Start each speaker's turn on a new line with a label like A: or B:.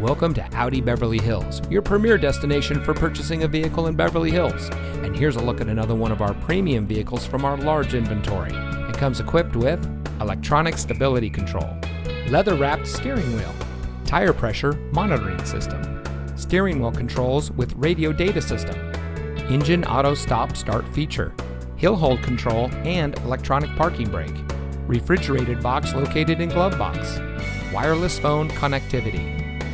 A: Welcome to Audi Beverly Hills, your premier destination for purchasing a vehicle in Beverly Hills. And here's a look at another one of our premium vehicles from our large inventory. It comes equipped with electronic stability control, leather wrapped steering wheel, tire pressure monitoring system, steering wheel controls with radio data system, engine auto stop start feature, hill hold control and electronic parking brake, refrigerated box located in glove box, wireless phone connectivity,